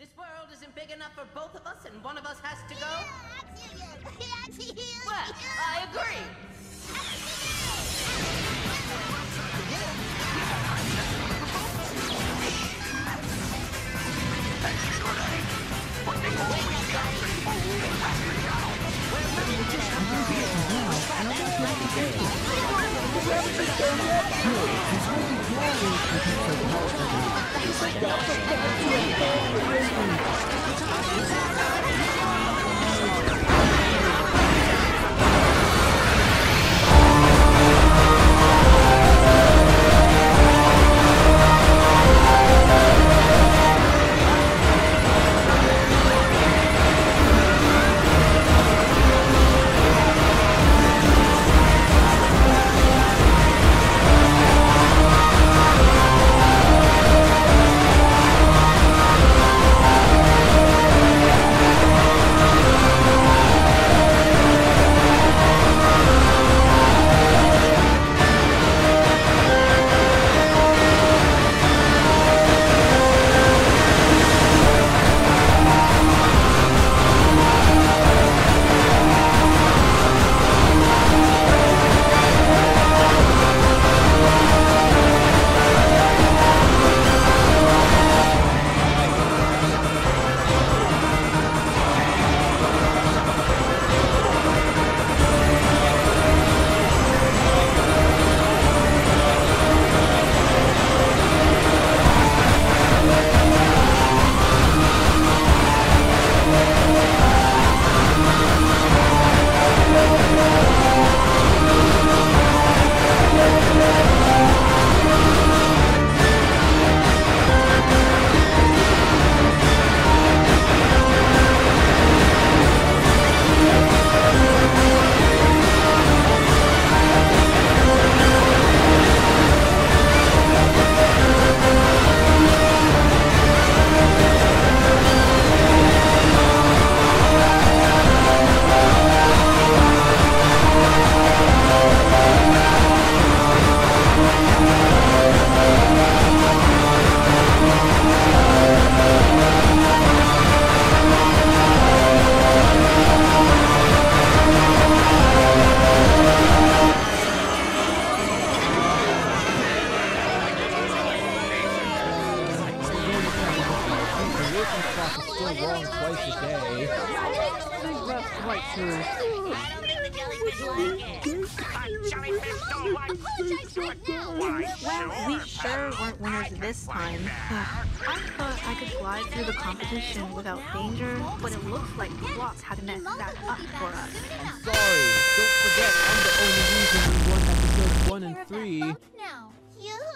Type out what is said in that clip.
This world isn't big enough for both of us, and one of us has to go? Well, I agree. Thank you. Quite true. I don't think the jellyfish like it. But jellyfish don't like Apologize right now. Why, Well, we sure weren't winners this time. I thought I could glide through the competition without danger, but it looks like the blocks had messed that up for us. I'm sorry. Don't forget, I'm the only reason we won episodes 1 and 3. Now. Yoo-hoo!